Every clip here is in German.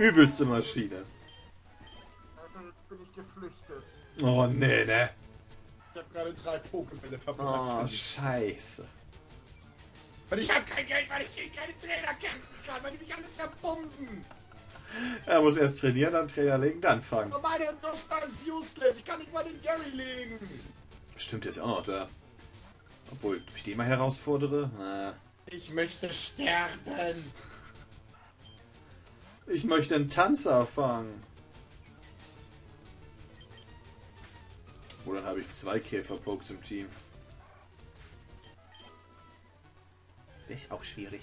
Übelste Maschine. Alter, jetzt bin ich geflüchtet. Oh, nee, ne? Ich habe gerade drei Pokébälle verbrannt. Oh, scheiße. Und ich habe kein Geld, weil ich gegen keine Trainer kämpfen kann, weil die mich alle zerbomben. Er muss erst trainieren, dann Trainer legen, dann fangen. Aber meine Duster ist useless. Ich kann nicht mal den Gary legen. Stimmt, der ist auch noch da. Obwohl, ob ich den mal herausfordere? Na, Ich möchte sterben. Ich möchte einen Tanzer fangen. Oh, dann habe ich zwei Käferpokes im Team. Das ist auch schwierig.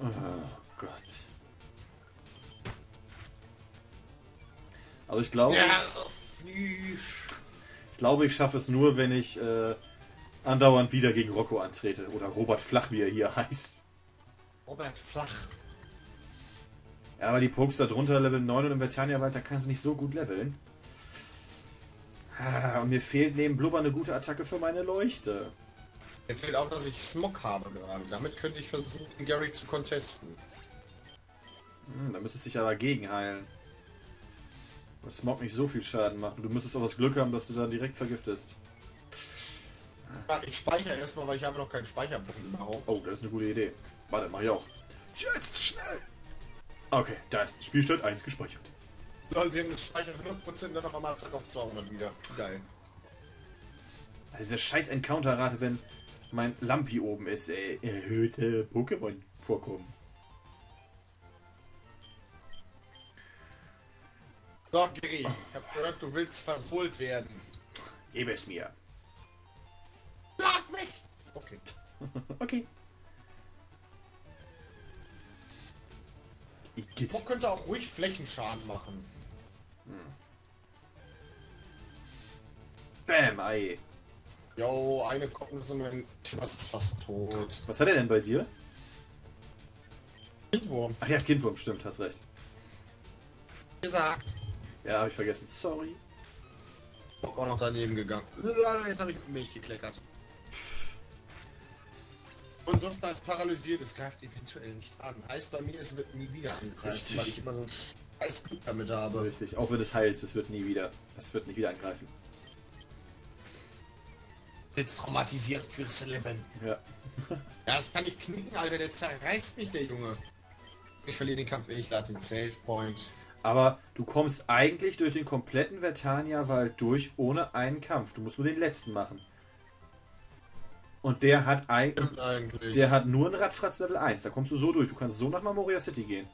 Oh Gott. Also ich glaube, Nervnüsch. ich glaube, ich schaffe es nur, wenn ich äh, andauernd wieder gegen Rocco antrete. Oder Robert Flach, wie er hier heißt. Robert Flach. Ja, aber die Pokes da drunter Level 9 und im Vertania weiter kannst du nicht so gut leveln. Ah, Und mir fehlt neben Blubber eine gute Attacke für meine Leuchte. Mir fehlt auch, dass ich Smog habe gerade. Damit könnte ich versuchen, Gary zu contesten. Hm, da müsstest du dich aber gegenheilen. Was Smog nicht so viel Schaden macht. Und du müsstest auch das Glück haben, dass du dann direkt vergiftest. Ich speichere erstmal, weil ich habe noch keinen Speicherpunkt überhaupt. Oh, das ist eine gute Idee. Warte, mach ich auch. Jetzt schnell! Okay, da ist Spielstand 1 gespeichert. Lol, wir haben das Speichern 100%, dann noch einmal zack auf 200 wieder. Geil. Diese scheiß Encounter-Rate, wenn mein Lampi oben ist, ey. Erhöhte Pokémon vorkommen. So, Gary, ich hab gehört, du willst versohlt werden. Gebe es mir. Mich! Okay. Okay. Igitt. Smog könnte auch ruhig Flächenschaden machen. Bam, Ei. Jo, eine mein Was ist fast tot. Was hat er denn bei dir? Windwurm. Ach ja, Kindwurm, stimmt, hast recht. Gesagt. Ja, habe ich vergessen. Sorry. Auch noch daneben gegangen. Jetzt habe ich Milch gekleckert. Duster ist paralysiert, es greift eventuell nicht an. Heißt bei mir, es wird nie wieder angreifen, Richtig. weil ich immer so ein scheiß Glück damit habe. Richtig. Auch wenn es heilt, es wird nie wieder. Es wird nicht wieder angreifen. Jetzt traumatisiert fürs Leben. Ja. Ja, das kann ich knicken, Alter, der zerreißt mich, der Junge. Ich verliere den Kampf, ich lade den Save Point. Aber du kommst eigentlich durch den kompletten Vertania-Wald durch ohne einen Kampf. Du musst nur den letzten machen. Und der hat Stimmt eigentlich. der hat nur ein Radfratz Level 1. Da kommst du so durch. Du kannst so nach Mamoria City gehen.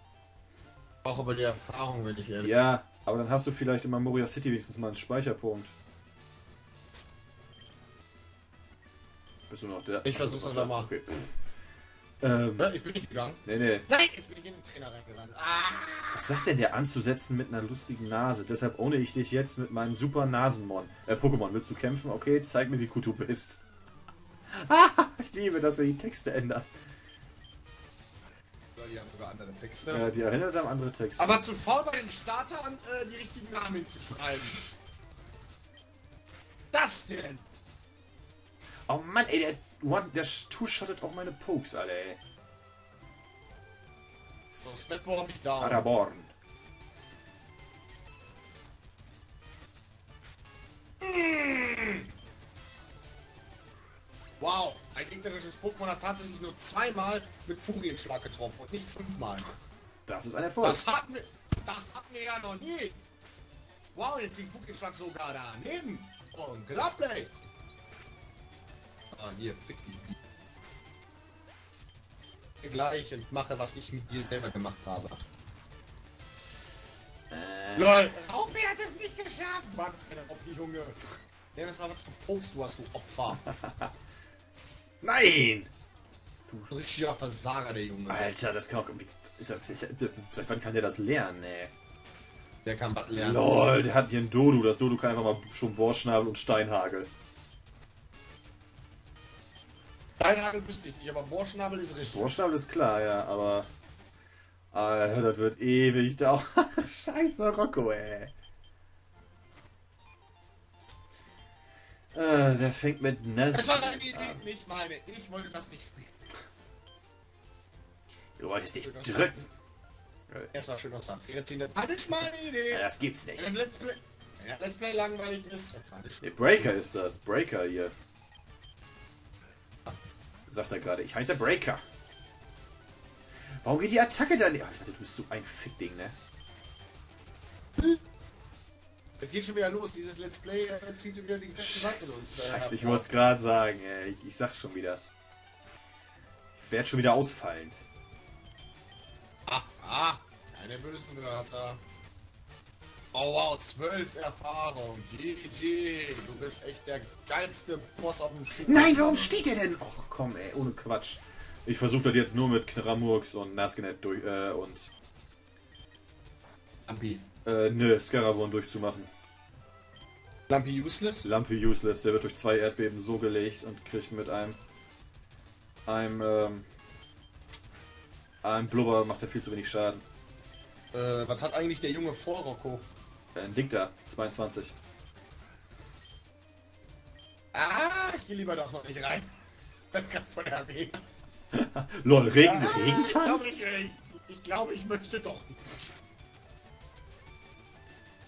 auch über die Erfahrung, wenn ich ehrlich Ja, aber dann hast du vielleicht in Mamoria City wenigstens mal einen Speicherpunkt. Bist du noch der? Ich versuch's noch mal. Okay. Ähm, ich bin nicht gegangen. nee, nee. Nein, jetzt bin ich in den Trainer reingerannt. Ah! Was sagt denn der anzusetzen mit einer lustigen Nase? Deshalb ohne ich dich jetzt mit meinem super Nasenmon. Äh, Pokémon, willst du kämpfen? Okay, zeig mir, wie gut du bist. Ah, ich liebe, dass wir die Texte ändern. Die haben sogar andere Texte. Ja, die erinnert an andere Texte. Aber zu faul bei den Startern äh, die richtigen Namen hinzuschreiben. Das denn? oh Mann, ey, der, One, der Two-shottet auch meine Pokes, alle, ey. So, Smetbo hab ich da. Araborn. Wow, ein gegnerisches Pokémon hat tatsächlich nur zweimal mit Furienschlag getroffen und nicht fünfmal. Das ist ein Erfolg. Das hatten wir, das hatten wir ja noch nie. Wow, jetzt liegt Furienschlag sogar daneben. Unglaublich. Ah, hier, fick die. Gleich und mache, was ich mit dir selber gemacht habe. Äh, LOL! Raupi hat es nicht geschafft! Mann, das ist keine Raupi, Junge! Ja, das war was für Post du hast, du Opfer! nein! Ein richtiger Versager, der Junge. Alter, das kann auch. Ist, ist, seit wann kann der das lernen, ey? Der kann was lernen. Lol, der hat hier ein Dodo. Das Dodo kann einfach mal schon Bohrschnabel und Steinhagel. Steinhagel wüsste ich nicht, aber Bohrschnabel ist richtig. Bohrschnabel ist klar, ja, aber... Alter, das wird ewig dauern. Scheiße, Rocco, ey. Äh, der fängt mit Ness. Das war deine Idee, nicht meine. Ich wollte das nicht spielen. Du wolltest dich drücken. Es war schön aus der. Das war nicht meine Idee. Ja, das gibt's nicht. Wenn Let's Play, ja, Let's Play langweilig ist, Nee, Breaker ist das. Breaker hier. Sagt er gerade. Ich heiße Breaker. Warum geht die Attacke da nicht? Alter, du bist so ein Fickding, ne? Es geht schon wieder los. Dieses Let's Play äh, zieht wieder die ganze uns. äh, Scheiße, ich wollte es gerade sagen. ey. Ich, ich sag's schon wieder. Ich werde schon wieder ausfallend. Ah, ah, keine bösen Wörter. Oh wow, 12 Erfahrung. GG, du bist echt der geilste Boss auf dem Schiff. Nein, warum steht der denn? Ach komm, ey, ohne Quatsch. Ich versuche das jetzt nur mit Kramurks und Naskenet durch, äh, und, Lampi. Äh, ne, Scarabon durchzumachen. Lampi useless? Lampe useless, der wird durch zwei Erdbeben so gelegt und kriegt mit einem, einem, ähm, einem Blubber macht er viel zu wenig Schaden. Äh, was hat eigentlich der junge vor Rocco? Äh, Ein Dicta, 22. Ah, ich gehe lieber doch noch nicht rein. Das kann von erwähnen. Lol, Regen, Ah, Regentanz? Ich glaube, ich, ich, glaube, ich möchte doch.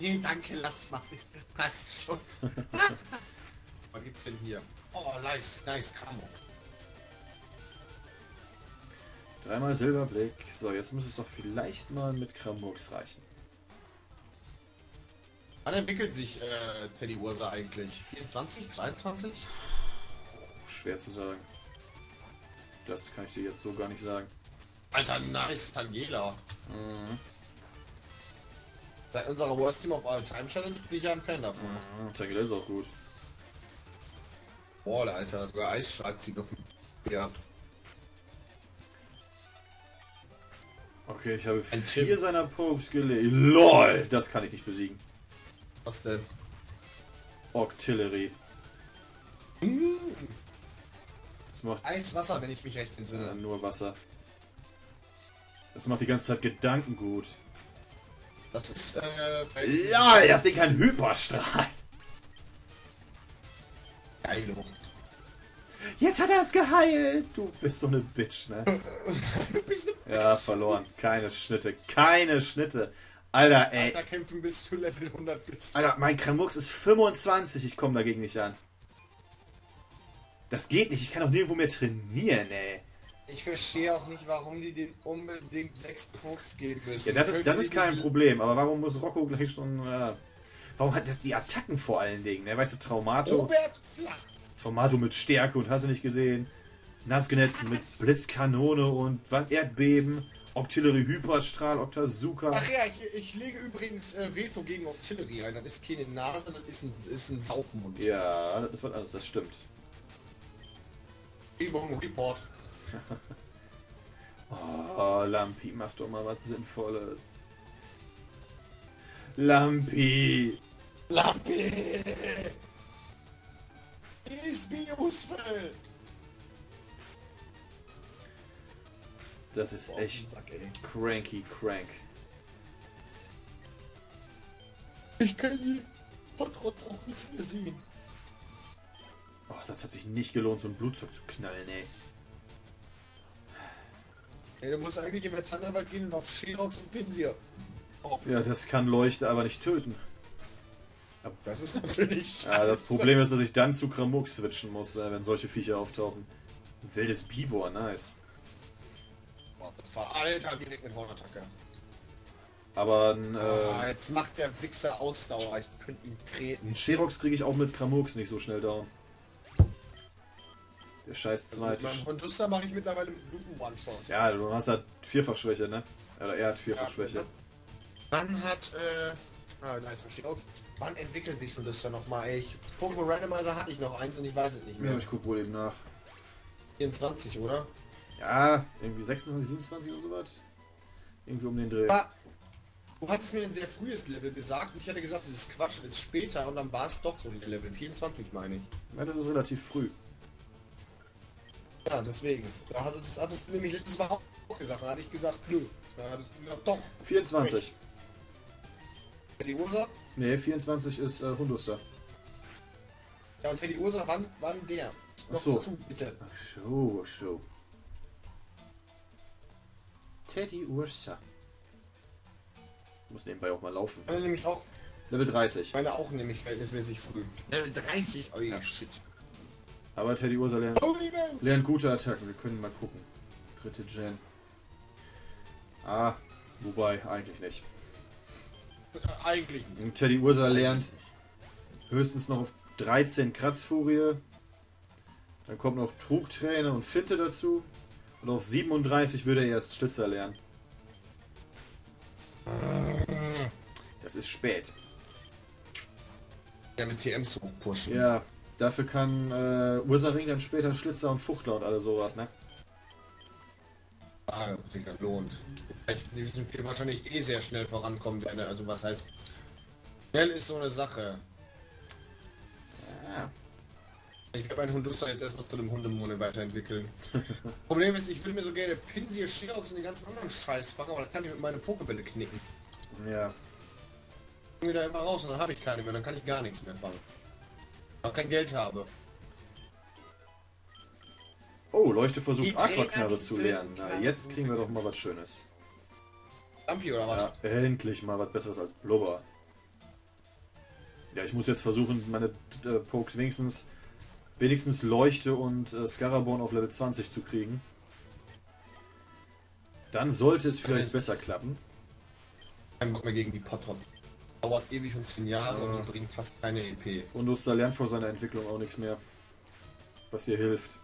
Nee, danke, lass mal. Das passt schon. Was gibt's denn hier? Oh, nice, nice, Kamo. Dreimal Silberblick. So, jetzt muss es doch vielleicht mal mit Kramurks reichen. Wann entwickelt sich äh, Teddy Ursa eigentlich? 24, 22? Schwer zu sagen. Das kann ich dir jetzt so gar nicht sagen. Alter, nice, Tangela. Mhm. Seit unserer Worst Team of All Time Challenge bin ich ja ein Fan davon. Mhm. Tangela ist auch gut. Boah, Alter, sogar Eisschlag zieht auf den Ja. Okay, ich habe Ein vier Tipp. seiner Pokes gelegt. LOL! Das kann ich nicht besiegen. Was denn? Octillery. Das macht Eiswasser, wenn ich mich recht entsinne. nur Wasser. Das macht die ganze Zeit Gedanken gut. Das ist, äh, LOL! Das Ding kann Hyperstrahl. geil. Jetzt hat er es geheilt. Du bist so eine Bitch, ne? Du bist eine Ja, verloren. Keine Schnitte. Keine Schnitte. Alter, ey. Alter, kämpfen bis du Level 100 bist. Alter, mein Kramux ist 25. Ich komme dagegen nicht an. Das geht nicht. Ich kann auch nirgendwo mehr trainieren, ey. Ich verstehe auch nicht, warum die den unbedingt 6 Pokes geben müssen. Ja, das ist, das ist kein Problem. Aber warum muss Rocco gleich schon... Ja. Warum hat das die Attacken vor allen Dingen? Ne? Weißt du, Traumato, Robert flach. Traumato mit Stärke und hast du nicht gesehen? Nassgenetz mit Blitzkanone und was? Erdbeben. Octillery Hyperstrahl, Octazuka. Ach ja, ich, ich lege übrigens äh, Veto gegen Artillerie ein. Das ist keine Nase, das ist ein, ist ein Saugmund. Ja, das war alles, das stimmt. Übung, Report. Oh, Lampi, mach doch mal was Sinnvolles. Lampi! Lampe! Ist useful! Das ist echt Sack, cranky crank. Ich kann die Potrotz auch nicht mehr sehen. Oh, das hat sich nicht gelohnt, so ein Blutzeug zu knallen, ey. Ey, du musst eigentlich in den Thunderwald gehen und auf Sherox und Pinsir. Auf. Ja, das kann leuchten, aber nicht töten. Das ist natürlich Ja, das scheiße. Problem ist, dass ich dann zu Kramuk switchen muss, äh, wenn solche Viecher auftauchen. Wildes Bibor, nice. Boah, Alter, direkt mit Hornattacke. Aber ein, Ah, äh, jetzt macht der Wichser Ausdauer. Ich könnte ihn treten. ein Sherox kriege ich auch mit Kramux nicht so schnell down. Scheiß Also mit zweite. meinem Honduster mache ich mittlerweile mit Bluten One-Shot. ja, du hast halt Vierfachschwäche, ne? Oder er hat Vierfachschwäche. Wann hat, äh, ah, nice, Sherox. Wann entwickelt sich Honduster nochmal, ey? Ich- Pokémon Randomizer hatte ich noch eins und ich weiß es nicht Ja, mehr. ich guck wohl eben nach. 24, oder? Ja, irgendwie 26, 27 oder sowas. Irgendwie um den Dreh. Aber du hattest mir ein sehr frühes Level gesagt und ich hatte gesagt, das ist Quatsch, das ist später und dann war es doch so ein Level. 24 meine ich. Ja, das ist relativ früh. Ja, deswegen. Da hattest, hattest du nämlich letztes Mal auch gesagt. Da hatte ich gesagt, nö. Da hattest du gesagt, doch. 24. Die Ursa? Ne, 24 ist äh, Hunduster. Ja, und Teddy Ursa, wann, wann der? Ach so. dazu, bitte. Ach so, ach so. Teddy Ursa. Muss nebenbei auch mal laufen. Meine nämlich auch, Level 30. meine auch nämlich verhältnismäßig früh. Level 30, oh ja, shit. Aber Teddy Ursa lernt, lernt gute Attacken. Wir können mal gucken. Dritte Gen. Ah, wobei, eigentlich nicht. Eigentlich nicht. Teddy Ursa lernt höchstens noch auf 13 Kratzfurie. Dann kommt noch Trugträne und Finte dazu. Und auf 37 würde er erst Stützer lernen. Das ist spät. Ja, mit TMs hochpushen. Ja, dafür kann äh, Ursaring dann später Schlitzer und Fuchtler und alle sowas, ne? Ah, ob sich das lohnt. Ich Spiel wahrscheinlich eh sehr schnell vorankommen werden. Also was heißt. Schnell ist so eine Sache. Ja. Ich werde meinen Hunduster jetzt erst noch zu einem Hundemone weiterentwickeln. Problem ist, ich will mir so gerne Pinsir, Sherox und den ganzen anderen Scheiß fangen, aber dann kann ich mit meinen Pokebälle knicken. Ja. Dann wieder immer raus und dann habe ich keine mehr, dann kann ich gar nichts mehr fangen. Auch kein Geld habe. Oh, Leuchte versucht Aquaknarre zu lernen. Na, jetzt kriegen wir doch mal was Schönes. Lampi oder was? Ja, endlich mal was Besseres als Blubber. Ja, ich muss jetzt versuchen, meine äh, Pokes wenigstens, wenigstens Leuchte und äh, Scaraborn auf Level 20 zu kriegen. Dann sollte es vielleicht Okay. besser klappen. Kein Bock mehr gegen die Potrop. Dauert ewig und 10 Jahre und die bringt fast keine EP. Und Luster lernt vor seiner Entwicklung auch nichts mehr. Was dir hilft.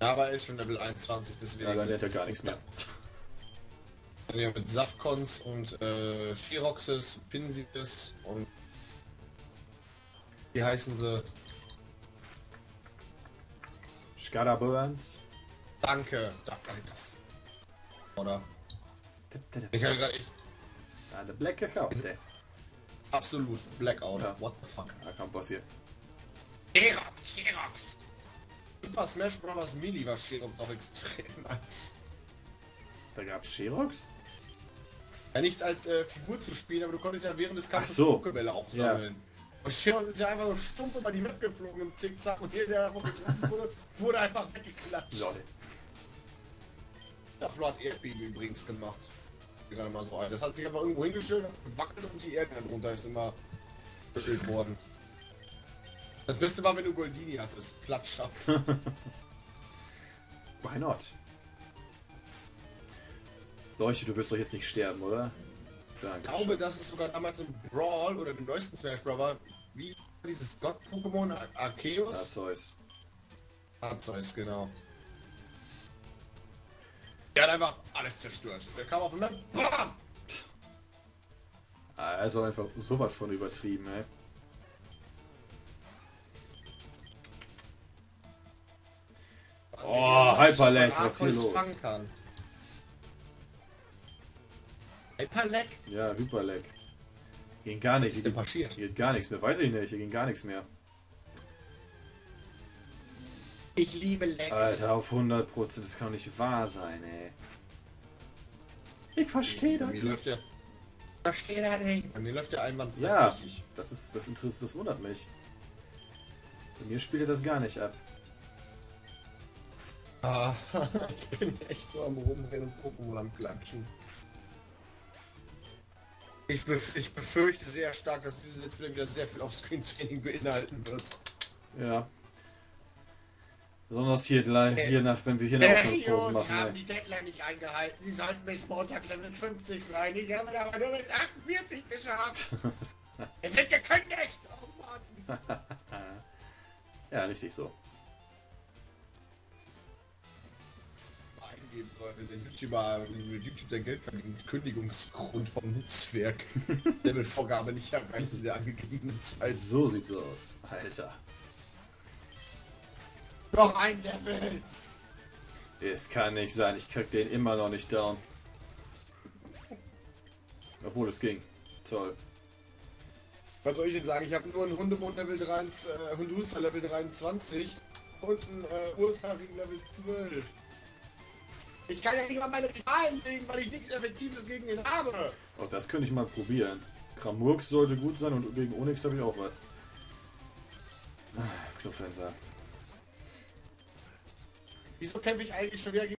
Ja, aber er ist schon Level 21, deswegen. Ja, dann lernt er gar nichts mehr. Ja mit Safkons und äh, Shiroxes, Pinsies und wie heißen sie? Scaraborns. Danke. Danke. Oder? Ich habe gerade echt Eine Blecke Kaute. Absolut Blackout. Ja. What the fuck? Da kann passieren. Shirox, Shirox! Super Smash Bros. Melee war Shirox auch extrem nice. Da gab's Sherox? Ja, nicht als äh, Figur zu spielen, aber du konntest ja während des Kampfes so. Pokebälle aufsammeln. Und Shirox ist ja einfach so stumpf über die Map geflogen im Zickzack und jeder, der getroffen wurde, wurde einfach weggeklatscht. Lol. Der Flo hat Erdbeben übrigens gemacht. Gerade mal so ein. Das hat sich einfach irgendwo hingestellt, gewackelt und die Erde darunter ist immer geschüttelt worden. Das Beste war, wenn du Goldini hattest. Platscher. Why not? Leuchte, du wirst doch jetzt nicht sterben, oder? Danke. Ich glaube, dass es sogar damals im Brawl oder dem neuesten Smash Bros. war, wie dieses Gott-Pokémon Ar- Arceus. Arceus. Arceus, genau. Der hat einfach alles zerstört. Der kam auf den Map, BAM! Ah, er ist auch einfach so was von übertrieben, ey. Oh, Hyperlag, was hier los? Hyperlag? Ja, Hyperlag. Ging gar nicht. Hier geht, geht gar nichts mehr. Weiß ich nicht. Hier ging gar nichts mehr. Ich liebe Lex. Alter, auf 100%. Das kann doch nicht wahr sein, ey. Ich verstehe das mir nicht. läuft der. Verstehe das nicht. Bei mir läuft der einwandfrei. Ja, flüssig. das ist das Interesse, das wundert mich. Bei mir spielt er das gar nicht ab. Ah, ich bin echt nur am Rumrennen und Pokémon am Klatschen. Ich, bef ich befürchte sehr stark, dass dieses Let's Play wieder sehr viel Offscreen-Training beinhalten wird. Ja. Besonders hier gleich, hier nach, wenn wir hier eine Aufnahmepause machen. haben ey. die Deadline nicht eingehalten. Sie sollten bis Montag Level 50 sein. Ich habe aber nur bis 48 geschafft. Wir sind gekündigt. Oh Mann. Ja, richtig so. Eingeben, Leute. Der YouTuber, YouTube der Geldverdienst, vom Netzwerk. Levelvorgabe nicht erreicht in der angegebenen Zeit. So sieht's so aus. Alter. Noch ein Level. Es kann nicht sein, ich krieg den immer noch nicht down. Obwohl es ging. Toll. Was soll ich denn sagen? Ich habe nur ein Hundemond Level 3, äh, Hunduster Level 23 und ein äh, Ursaring Level 12. Ich kann ja nicht mal meine Zahlen legen, weil ich nichts Effektives gegen ihn habe. Auch das könnte ich mal probieren. Kramurks sollte gut sein und gegen Onyx habe ich auch was. Kluffelser. Wieso kämpfe ich eigentlich schon wieder gegen